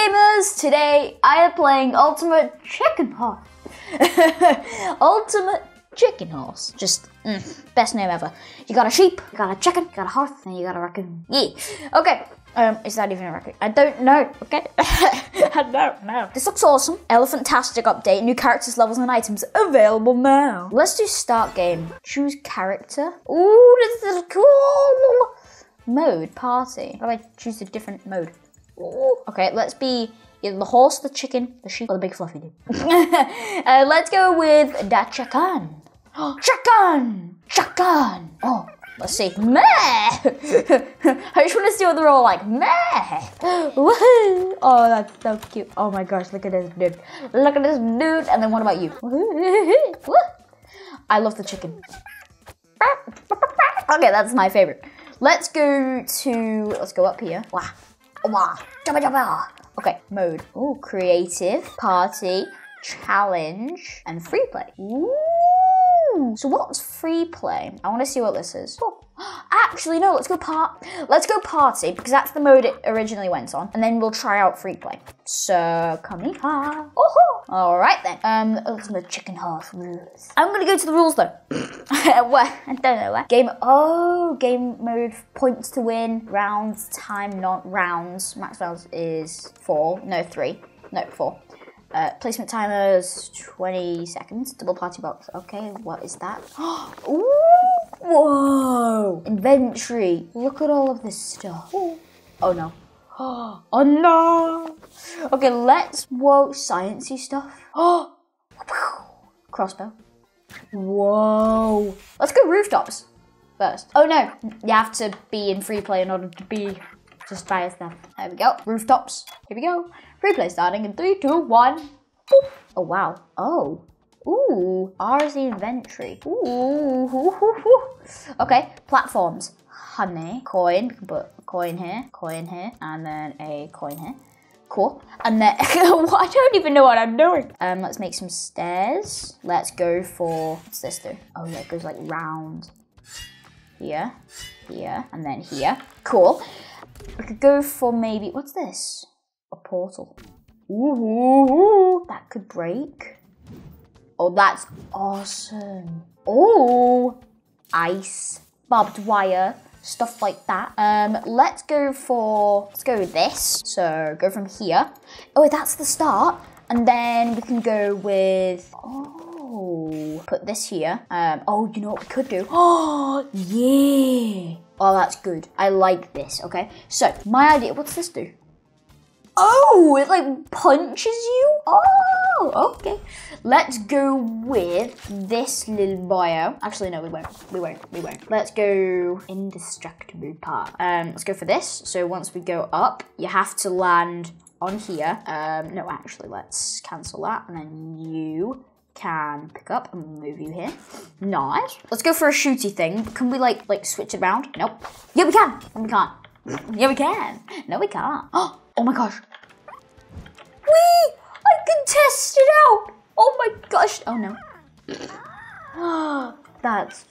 gamers! Today I am playing Ultimate Chicken Horse. Ultimate Chicken Horse. Just mm, best name ever. You got a sheep, you got a chicken, you got a horse, and you got a raccoon. Yeah. Okay. Um, is that even a raccoon? I don't know. Okay. I don't know. This looks awesome. Elephant-tastic update. New characters, levels, and items available now. Let's do start game. Choose character. Ooh, this is cool. Mode party. How do I choose a different mode? Okay, let's be either the horse, the chicken, the sheep, or the big fluffy dude. uh, let's go with the chicken. chicken! Chicken! Oh, let's see. Meh! I just want to see what they're all like. Meh! Woohoo! Oh, that's so cute. Oh my gosh, look at this dude. Look at this dude. And then what about you? I love the chicken. Okay, that's my favorite. Let's go to, let's go up here. Wah, Okay, mode. Oh, creative, party, challenge, and free play. Ooh. So what's free play? I want to see what this is. Actually, no, let's go part. Let's go party because that's the mode it originally went on, and then we'll try out free play. So come here. Oh, all right then. Um, ultimate chicken horse rules. I'm gonna go to the rules though. where? I don't know where. Game. Oh, game mode. Points to win. Rounds. Time. Not rounds. Max rounds is four. No, three. No, four. Uh, placement timers 20 seconds. Double party box. Okay, what is that? Ooh. Whoa! Inventory. Look at all of this stuff. Oh no. Oh no! Okay, let's whoa sciencey stuff. Oh, crossbow. Whoa! Let's go rooftops first. Oh no, you have to be in free play in order to be just fire stuff. There we go. Rooftops. Here we go. Free play starting in three, two, one. Boop. Oh wow. Oh. Ooh, RZ inventory. Ooh, hoo, hoo, hoo. okay. Platforms. Honey, coin. Put coin here, coin here, and then a coin here. Cool. And then I don't even know what I'm doing. Um, let's make some stairs. Let's go for what's this do? Oh yeah, it goes like round. Here, here, and then here. Cool. We could go for maybe what's this? A portal. Ooh, that could break. Oh, that's awesome. Oh, ice, barbed wire, stuff like that. Um, let's go for, let's go with this. So go from here. Oh, that's the start. And then we can go with, oh, put this here. Um, oh, you know what we could do? Oh, yeah. Oh, that's good. I like this, okay? So, my idea, what's this do? Oh, it like punches you? Oh, okay. Let's go with this little bio. Actually, no, we won't. We won't. We won't. Let's go indestructible part. Um, let's go for this. So once we go up, you have to land on here. Um, no, actually, let's cancel that. And then you can pick up and move you here. Nice. Let's go for a shooty thing. Can we like like switch it around? Nope. Yeah, we can. we can't. Yeah, we can. No, we can't. Oh Oh my gosh. Wee! I can test it out. Oh my gosh. Oh no. that's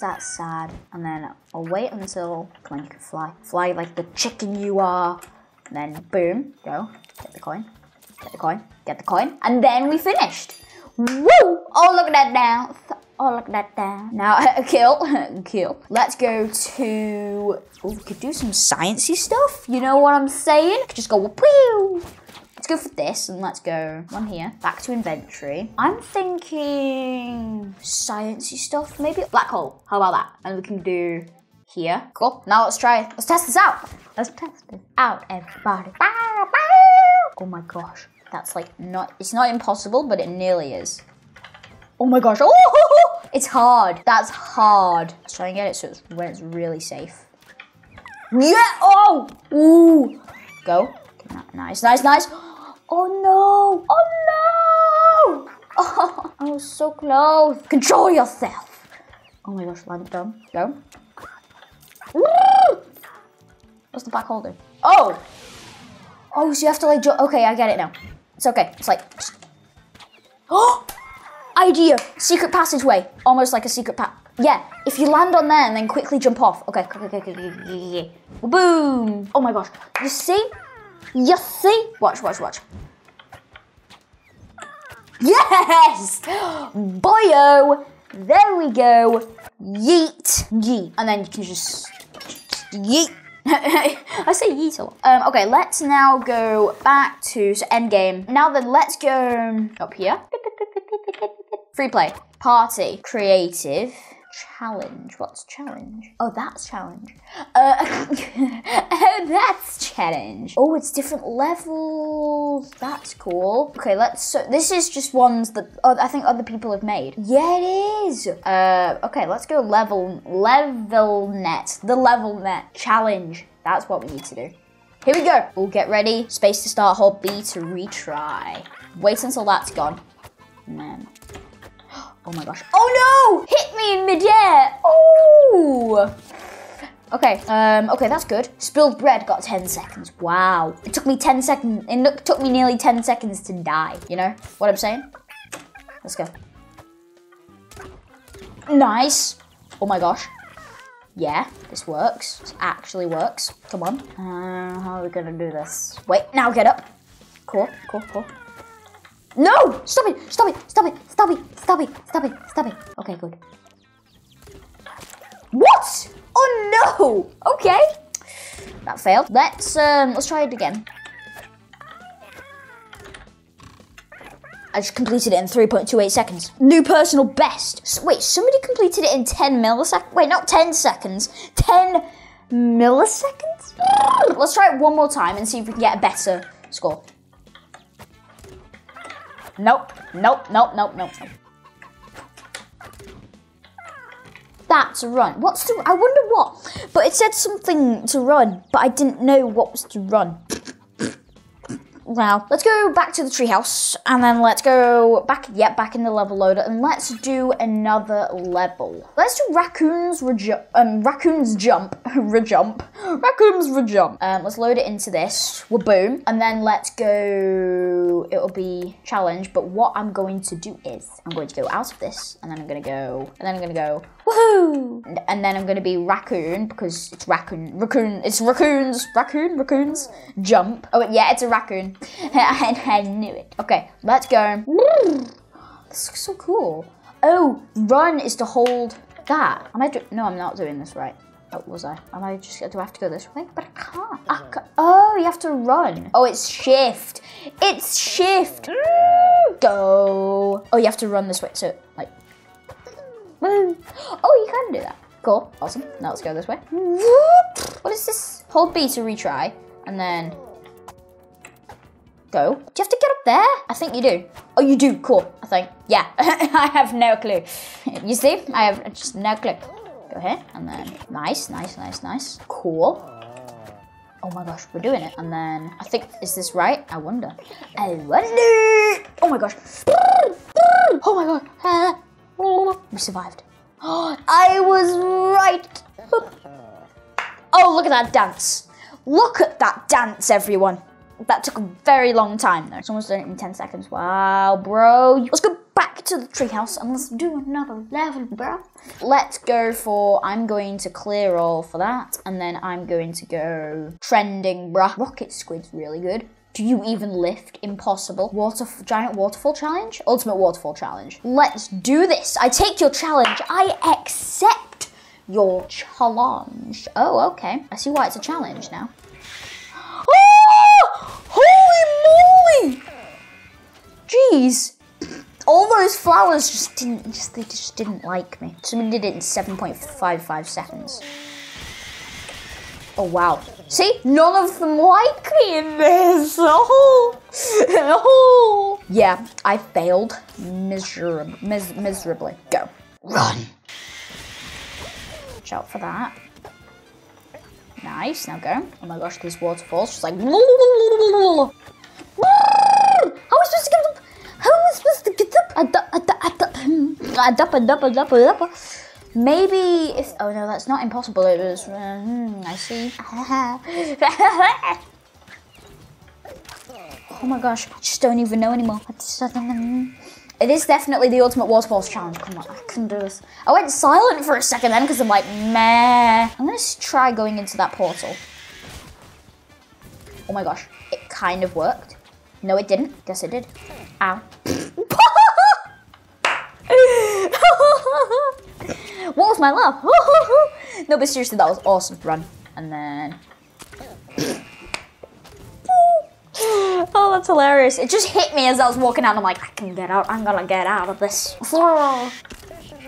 that's sad. And then I'll wait until when you can fly. Fly like the chicken you are. And then boom, go. Get the coin. Get the coin. Get the coin. And then we finished. Woo! Oh look at that now. Oh, look at that down. Now, kill, kill. Let's go to, we could do some sciencey stuff. You know what I'm saying? Just go, pew. Let's go for this and let's go one here. Back to inventory. I'm thinking sciencey stuff, maybe. Black hole, how about that? And we can do here. Cool, now let's try, let's test this out. Let's test this out, everybody. Oh my gosh, that's like not, it's not impossible, but it nearly is. Oh my gosh. Oh, it's hard. That's hard. Let's try and get it so it's when it's really safe. Yeah. Oh. Ooh. Go. Nice, nice, nice. Oh no. Oh no. Oh, I was so close. Control yourself. Oh my gosh, land down. Go. Woo! What's the back holder? Oh. Oh, so you have to like, okay, I get it now. It's okay. It's like, oh. Idea. Secret passageway. Almost like a secret path. Yeah, if you land on there and then quickly jump off. Okay, okay, okay, okay. Boom. Oh my gosh. You see? You see? Watch, watch, watch. Yes! Boyo! There we go. Yeet. Yeet. And then you can just, just yeet. I say yeet a lot. Um, okay, let's now go back to so end game. Now then, let's go up here. Free play. Party. Creative. Challenge. What's challenge? Oh, that's challenge. Uh, oh, that's challenge. Oh, it's different levels. That's cool. Okay, let's. So this is just ones that oh, I think other people have made. Yeah, it is. Uh, okay, let's go level level net. The level net challenge. That's what we need to do. Here we go. We'll get ready. Space to start. Hold B to retry. Wait until that's gone. Man. Oh my gosh. Oh no! Hit me in midair! Oh! Okay, um, okay, that's good. Spilled bread got 10 seconds. Wow. It took me 10 seconds, it took me nearly 10 seconds to die. You know what I'm saying? Let's go. Nice. Oh my gosh. Yeah, this works. This actually works. Come on. Uh, how are we gonna do this? Wait, now get up. Cool, cool, cool. No! Stop it! Stop it! Stop it! Stop it! Stop it! Stop it! Stop it! Okay, good. What? Oh no! Okay. That failed. Let's um let's try it again. I just completed it in 3.28 seconds. New personal best. S wait, somebody completed it in 10 milliseconds? Wait, not 10 seconds. 10 milliseconds? Let's try it one more time and see if we can get a better score. Nope, nope, nope, nope, nope, nope. That's a run. What's the? I wonder what. But it said something to run, but I didn't know what was to run. Wow. Let's go back to the treehouse, and then let's go back, yep, yeah, back in the level loader, and let's do another level. Let's do raccoons, um, raccoons jump, rejump, raccoons rejump. Um, let's load it into this, boom, and then let's go, it'll be challenge, but what I'm going to do is, I'm going to go out of this, and then I'm gonna go, and then I'm gonna go, woohoo! And, and then I'm gonna be raccoon, because it's raccoon, raccoon, it's raccoons, raccoon, raccoons, jump. Oh, yeah, it's a raccoon. I, I knew it. Okay, let's go. Mm. This looks so cool. Oh, run is to hold that. Am I do no, I'm not doing this right. Oh, was I? Am I just, do I have to go this way? But I can't. I can't. Oh, you have to run. Oh, it's shift. It's shift. Mm. Go. Oh, you have to run this way. So, like, oh, you can do that. Cool. Awesome. Now let's go this way. What is this? Hold B to retry. And then go. Do you have to get up there? I think you do. Oh, you do. Cool. I think. Yeah. I have no clue. You see? I have just no clue. Go here and then nice, nice, nice, nice. Cool. Oh my gosh, we're doing it. And then I think, is this right? I wonder. I wonder. Oh my gosh. Oh my god. We survived. I was right. Oh, look at that dance. Look at that dance, everyone. That took a very long time though. Someone's done it in 10 seconds. Wow, bro. Let's go back to the treehouse and let's do another level, bro. Let's go for, I'm going to clear all for that. And then I'm going to go trending, bruh. Rocket squid's really good. Do you even lift? Impossible. Water giant waterfall challenge? Ultimate waterfall challenge. Let's do this. I take your challenge. I accept your challenge. Oh, okay. I see why it's a challenge now. Jeez. All those flowers just didn't, just they just didn't like me. Someone did it in 7.55 seconds. Oh wow. See? None of them like me in this. Oh. oh. Yeah, I failed miserab mis miserably. Go. Run. Watch out for that. Nice, now go. Oh my gosh, these waterfalls just like. Up, up, up, up. Maybe if. Oh no, that's not impossible. It was. Uh, hmm, I see. oh my gosh, I just don't even know anymore. It is definitely the ultimate waterfalls challenge. Come on, I can do this. I went silent for a second then because I'm like, meh. I'm gonna try going into that portal. Oh my gosh. It, kind of worked. No, it didn't. Guess it did. Ow. What was my laugh? no, but seriously, that was awesome. Run. And then... Oh, that's hilarious. It just hit me as I was walking out. I'm like, I can get out. I'm gonna get out of this.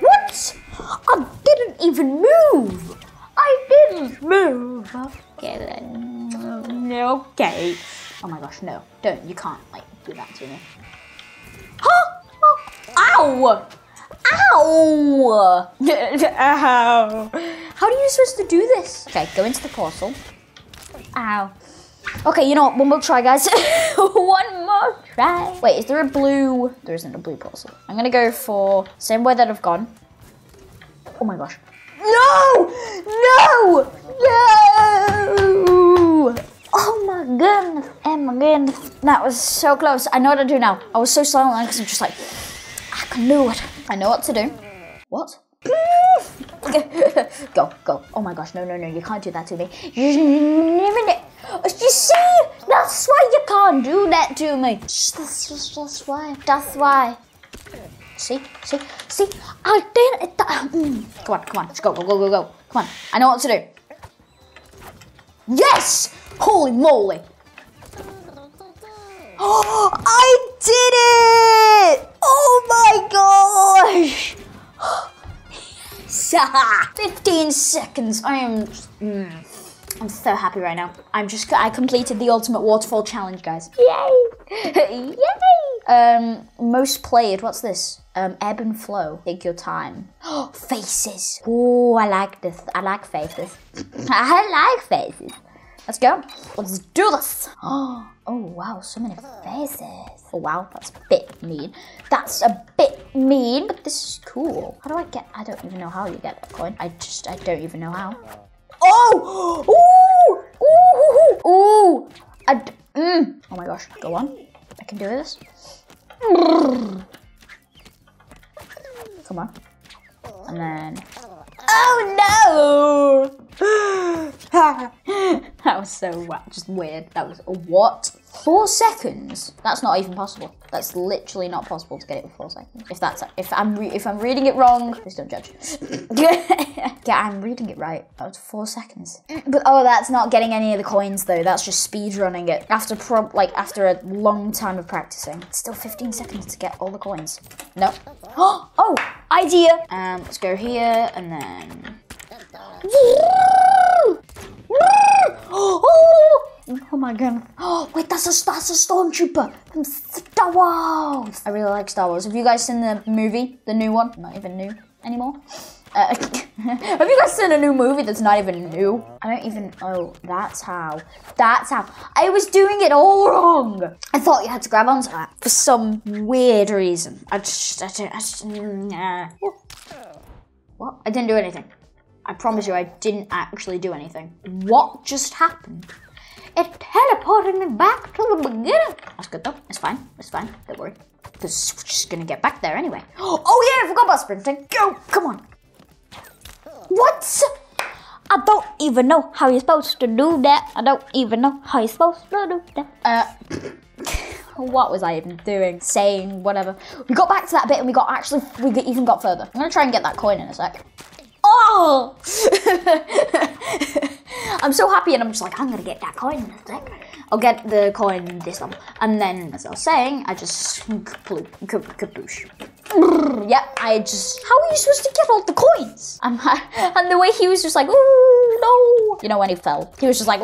What? I didn't even move. I didn't move. Okay, then. Okay. Oh my gosh, no. Don't. You can't, like, do that to me. Huh? Oh, ow! Ow! Ow! How are you supposed to do this? Okay, go into the portal. Ow. Okay, you know what? One more try, guys. One more try. Wait, is there a blue? There isn't a blue portal. I'm gonna go for same way that I've gone. Oh my gosh. No! No! No! Oh my goodness. Oh my goodness. That was so close. I know what to do now. I was so silent because I'm just like, I can do it. I know what to do. What? go, go. Oh my gosh, no, no, no, you can't do that to me. You see, that's why you can't do that to me. That's, that's, why. That's why. See, see, see. I did it. Come on, come on. Let's go, go, go, go, go. Come on. I know what to do. Yes! Holy moly. Oh, I did it! My gosh! 15 seconds. I am. Mm, I'm so happy right now. I'm just. I completed the ultimate waterfall challenge, guys. Yay! Yay! Um, most played. What's this? Um, ebb and flow. Take your time. Faces. Oh, I like this. I like faces. I like faces. Let's go. Let's do this. Oh, wow, so many faces. Oh wow, that's a bit mean. That's a bit mean, but this is cool. How do I get, I don't even know how you get that coin. I just, I don't even know how. Oh! Ooh! Ooh! Ooh! I, mm. Oh my gosh, go on. I can do this. Come on. And then, oh no! that was so just weird. That was a what? Four seconds? That's not even possible. That's literally not possible to get it with four seconds. If that's if I'm if I'm reading it wrong, please don't judge. yeah, I'm reading it right. That was four seconds. But oh, that's not getting any of the coins though. That's just speed running it after prob like after a long time of practicing. It's still 15 seconds to get all the coins. No. Oh, idea. Um, let's go here and then. Oh, oh my god. Oh, wait, that's a, that's a stormtrooper from Star Wars. I really like Star Wars. Have you guys seen the movie? The new one? Not even new anymore. Uh, have you guys seen a new movie that's not even new? I don't even, oh, that's how. That's how. I was doing it all wrong. I thought you had to grab onto that for some weird reason. I just, I just, I just uh, what? I didn't do anything. I promise you, I didn't actually do anything. What just happened? It teleported me back to the beginning. That's good though. It's fine. It's fine. Don't worry. Because we're just gonna get back there anyway. Oh yeah, I forgot about sprinting. Go! Come on. What? I don't even know how you're supposed to do that. I don't even know how you're supposed to do that. Uh, what was I even doing? Saying whatever. We got back to that bit and we got actually, we even got further. I'm gonna try and get that coin in a sec. Oh! I'm so happy and I'm just like, I'm gonna get that coin. I'll get the coin this time. And then, as I was saying, I just kapoosh. Yep, I just, how are you supposed to get all the coins? And, and the way he was just like, ooh, no. You know, when he fell, he was just like,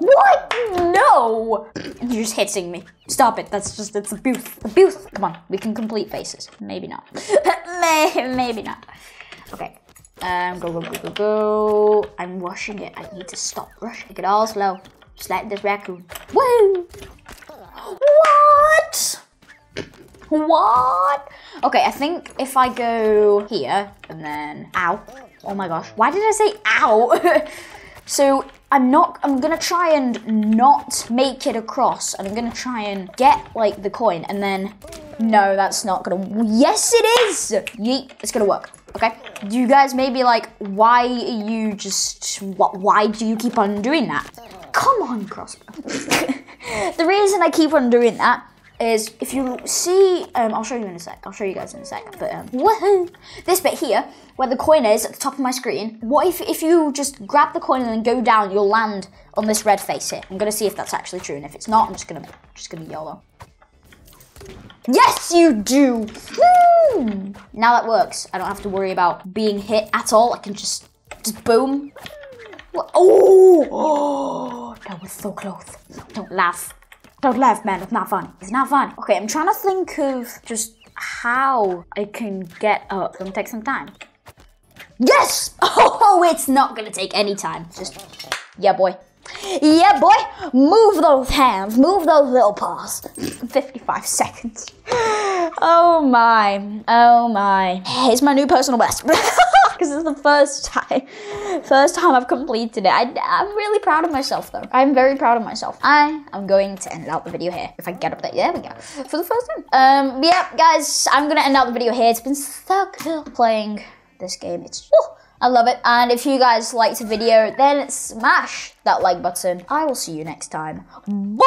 what? No! You're just hitting me. Stop it. That's just, it's abuse. Abuse. Come on. We can complete faces. Maybe not. Maybe not. Okay. Um, go, go, go, go, go. I'm rushing it. I need to stop rushing. It all slow. Just this raccoon. Woo! What? What? Okay, I think if I go here and then ow. Oh my gosh. Why did I say ow? so I'm not, I'm gonna try and not make it across and I'm gonna try and get like the coin and then, no, that's not gonna, yes it is! Yeet, it's gonna work, okay? You guys may be like, why are you just, what, why do you keep on doing that? Come on, crossbow. the reason I keep on doing that is if you see, um, I'll show you in a sec. I'll show you guys in a sec. But um, woohoo! This bit here, where the coin is at the top of my screen. What if if you just grab the coin and then go down, you'll land on this red face here. I'm gonna see if that's actually true, and if it's not, I'm just gonna just gonna YOLO. Yes, you do. Woo! Now that works. I don't have to worry about being hit at all. I can just just boom. What? Oh! Oh! That was so close. Don't laugh. Don't laugh, man. It's not funny. It's not funny. Okay, I'm trying to think of just how I can get up. It's gonna take some time. Yes! Oh, it's not gonna take any time. Just, yeah, boy. Yeah, boy. Move those hands. Move those little paws. 55 seconds. Oh my. Oh my. It's my new personal best. Because it's the first time. First time I've completed it. I, I'm really proud of myself though. I'm very proud of myself. I am going to end out the video here. If I get up there. There we go. For the first time. Um, yeah, guys. I'm to end out the video here. It's been so cool playing this game. It's... Woo, I love it. And if you guys liked the video, then smash that like button. I will see you next time. Bye!